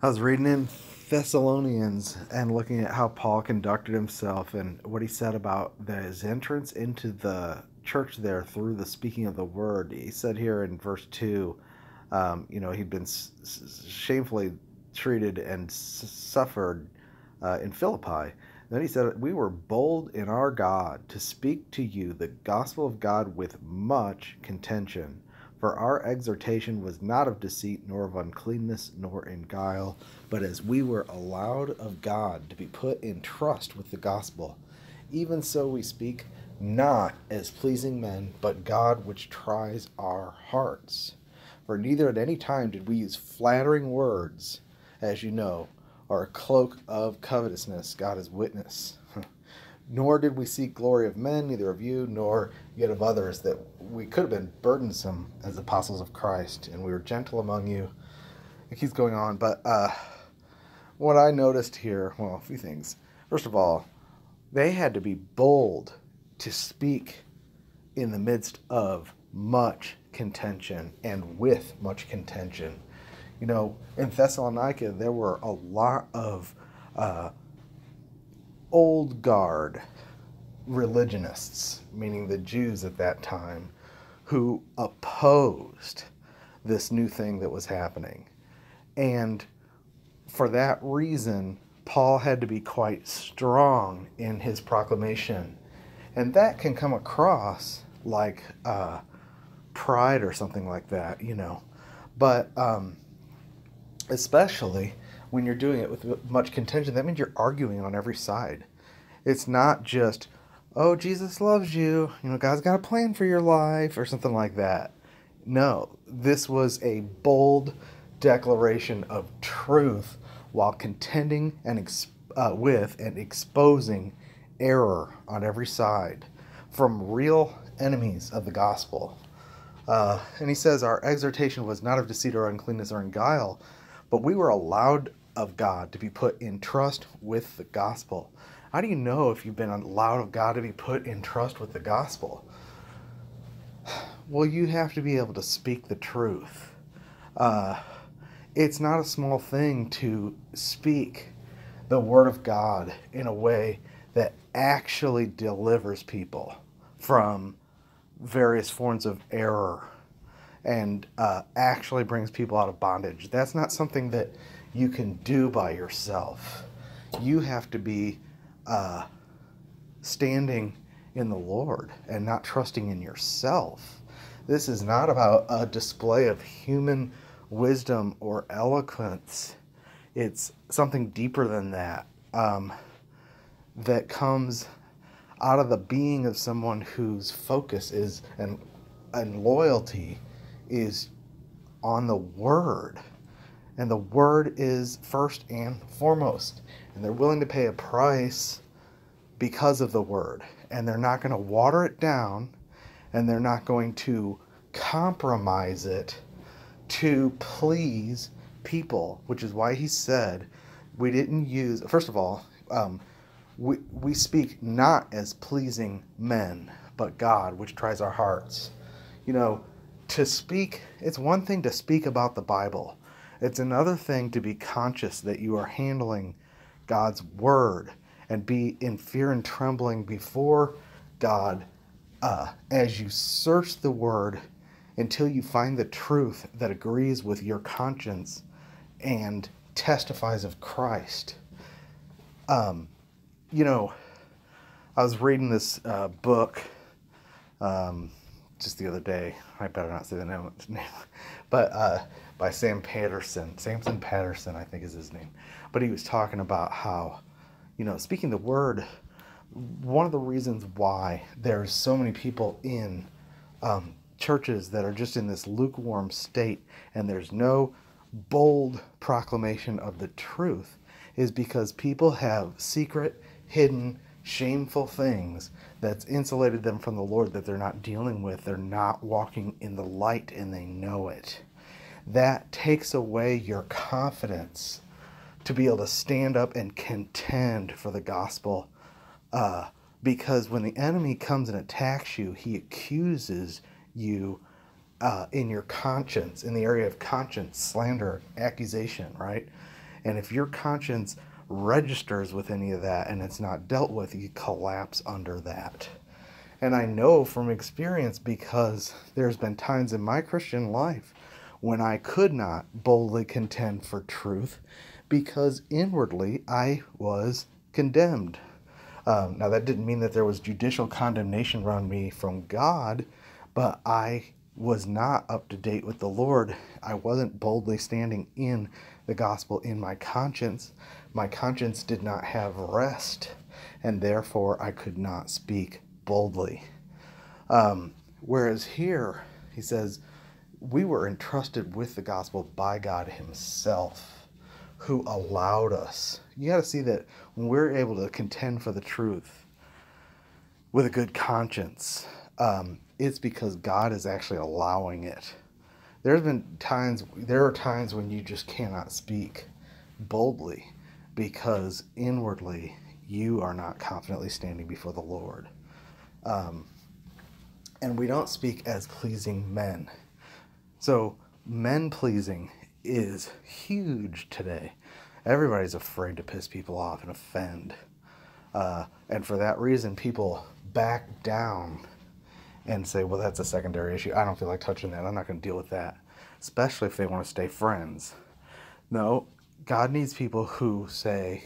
I was reading in Thessalonians and looking at how Paul conducted himself and what he said about his entrance into the church there through the speaking of the word. He said here in verse 2, um, you know, he'd been shamefully treated and suffered uh, in Philippi. Then he said, We were bold in our God to speak to you the gospel of God with much contention for our exhortation was not of deceit, nor of uncleanness, nor in guile, but as we were allowed of God to be put in trust with the gospel. Even so we speak, not as pleasing men, but God which tries our hearts. For neither at any time did we use flattering words, as you know, or a cloak of covetousness, God is witness nor did we seek glory of men, neither of you, nor yet of others, that we could have been burdensome as apostles of Christ, and we were gentle among you. It keeps going on, but uh, what I noticed here, well, a few things. First of all, they had to be bold to speak in the midst of much contention and with much contention. You know, in Thessalonica, there were a lot of uh, old guard religionists, meaning the Jews at that time, who opposed this new thing that was happening. And for that reason, Paul had to be quite strong in his proclamation. And that can come across like uh, pride or something like that, you know. But um, especially when you're doing it with much contention, that means you're arguing on every side. It's not just, oh, Jesus loves you, you know, God's got a plan for your life or something like that. No, this was a bold declaration of truth while contending and uh, with and exposing error on every side from real enemies of the gospel. Uh, and he says, Our exhortation was not of deceit or uncleanness or in guile, but we were allowed of God to be put in trust with the gospel. How do you know if you've been allowed of God to be put in trust with the gospel? Well, you have to be able to speak the truth. Uh, it's not a small thing to speak the word of God in a way that actually delivers people from various forms of error and uh, actually brings people out of bondage. That's not something that you can do by yourself. You have to be uh, standing in the Lord and not trusting in yourself. This is not about a display of human wisdom or eloquence. It's something deeper than that um, that comes out of the being of someone whose focus is and and loyalty is on the word and the word is first and foremost. And they're willing to pay a price because of the word. And they're not going to water it down and they're not going to compromise it to please people which is why he said we didn't use first of all um, we, we speak not as pleasing men but god which tries our hearts. You know to speak it's one thing to speak about the bible it's another thing to be conscious that you are handling God's word and be in fear and trembling before God uh, as you search the word until you find the truth that agrees with your conscience and testifies of Christ. Um, you know, I was reading this uh, book um, just the other day. I better not say the name, but uh, by Sam Patterson. Samson Patterson, I think is his name. But he was talking about how, you know, speaking the word, one of the reasons why there's so many people in um, churches that are just in this lukewarm state and there's no bold proclamation of the truth is because people have secret, hidden, shameful things that's insulated them from the Lord that they're not dealing with. They're not walking in the light and they know it that takes away your confidence to be able to stand up and contend for the gospel. Uh, because when the enemy comes and attacks you, he accuses you uh, in your conscience, in the area of conscience, slander, accusation, right? And if your conscience registers with any of that and it's not dealt with, you collapse under that. And I know from experience because there's been times in my Christian life when I could not boldly contend for truth because inwardly I was condemned. Um, now, that didn't mean that there was judicial condemnation around me from God, but I was not up to date with the Lord. I wasn't boldly standing in the gospel in my conscience. My conscience did not have rest, and therefore I could not speak boldly. Um, whereas here, he says, we were entrusted with the gospel by God Himself, who allowed us. You got to see that when we're able to contend for the truth with a good conscience, um, it's because God is actually allowing it. There's been times, there are times when you just cannot speak boldly because inwardly you are not confidently standing before the Lord. Um, and we don't speak as pleasing men. So, men pleasing is huge today. Everybody's afraid to piss people off and offend. Uh, and for that reason, people back down and say, well, that's a secondary issue. I don't feel like touching that. I'm not going to deal with that, especially if they want to stay friends. No, God needs people who say,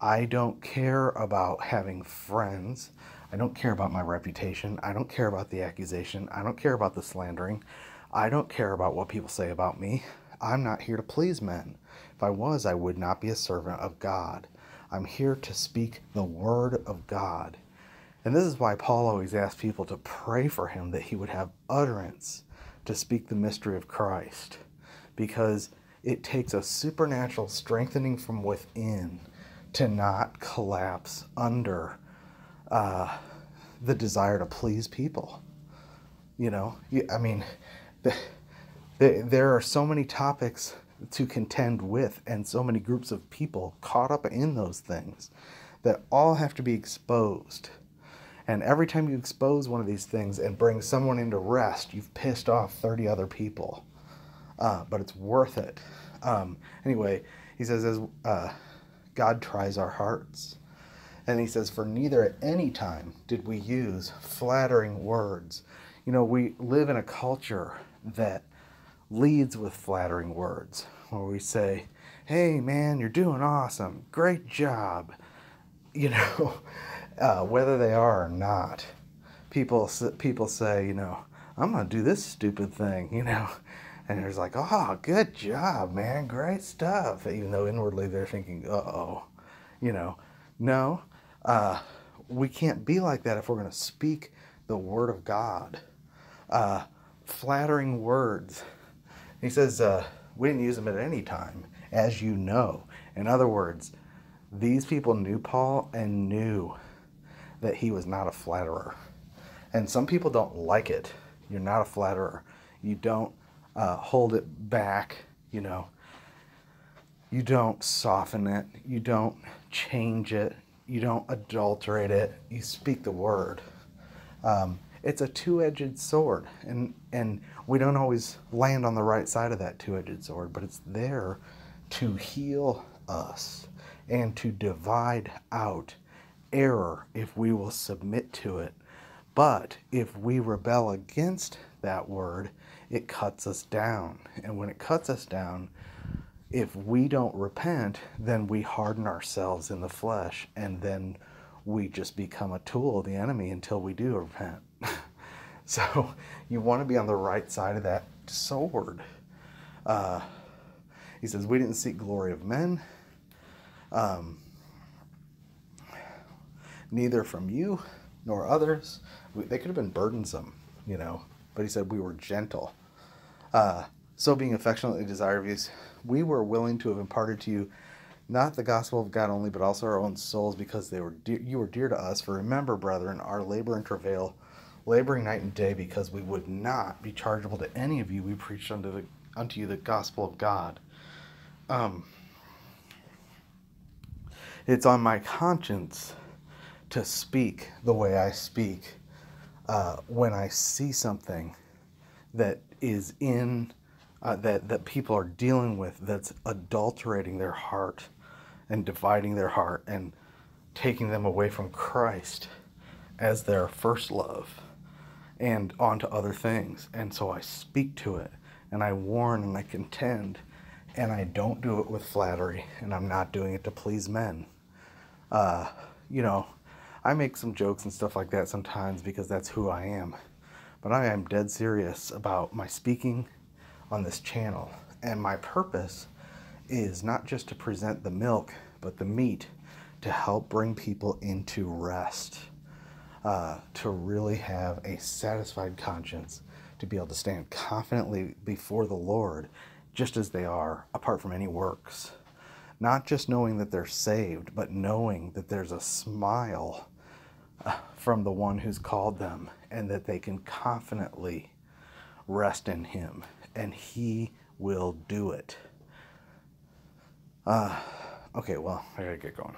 I don't care about having friends. I don't care about my reputation. I don't care about the accusation. I don't care about the slandering. I don't care about what people say about me. I'm not here to please men. If I was, I would not be a servant of God. I'm here to speak the word of God. And this is why Paul always asked people to pray for him that he would have utterance to speak the mystery of Christ. Because it takes a supernatural strengthening from within to not collapse under uh, the desire to please people. You know, I mean, there are so many topics to contend with and so many groups of people caught up in those things that all have to be exposed. And every time you expose one of these things and bring someone into rest, you've pissed off 30 other people. Uh, but it's worth it. Um, anyway, he says, as uh, God tries our hearts. And he says, For neither at any time did we use flattering words. You know, we live in a culture that leads with flattering words, where we say, Hey, man, you're doing awesome. Great job. You know, uh, whether they are or not, people, people say, You know, I'm going to do this stupid thing, you know. And there's like, oh, good job, man, great stuff. Even though inwardly they're thinking, uh oh, you know, no, uh, we can't be like that if we're going to speak the word of God. Uh, flattering words. He says, uh, we didn't use them at any time, as you know. In other words, these people knew Paul and knew that he was not a flatterer. And some people don't like it. You're not a flatterer. You don't uh, hold it back, you know. You don't soften it. You don't change it. You don't adulterate it. You speak the word. Um, it's a two-edged sword, and and we don't always land on the right side of that two-edged sword, but it's there to heal us and to divide out error if we will submit to it. But if we rebel against that word, it cuts us down. And when it cuts us down, if we don't repent, then we harden ourselves in the flesh and then we just become a tool of the enemy until we do repent. so you want to be on the right side of that sword. Uh, he says, We didn't seek glory of men, um, neither from you nor others. We, they could have been burdensome, you know, but he said we were gentle. Uh, so being affectionately desired of you, we were willing to have imparted to you not the gospel of God only, but also our own souls, because they were dear, you were dear to us. For remember, brethren, our labor and travail, laboring night and day, because we would not be chargeable to any of you. We preached unto the unto you the gospel of God. Um, it's on my conscience to speak the way I speak uh, when I see something that is in uh, that that people are dealing with that's adulterating their heart and dividing their heart and taking them away from Christ as their first love and onto other things. And so I speak to it and I warn and I contend and I don't do it with flattery and I'm not doing it to please men. Uh, you know, I make some jokes and stuff like that sometimes because that's who I am. But I am dead serious about my speaking on this channel. And my purpose is not just to present the milk, but the meat to help bring people into rest, uh, to really have a satisfied conscience, to be able to stand confidently before the Lord just as they are, apart from any works. Not just knowing that they're saved, but knowing that there's a smile from the one who's called them and that they can confidently rest in Him and He will do it. Uh, okay, well, I gotta get going.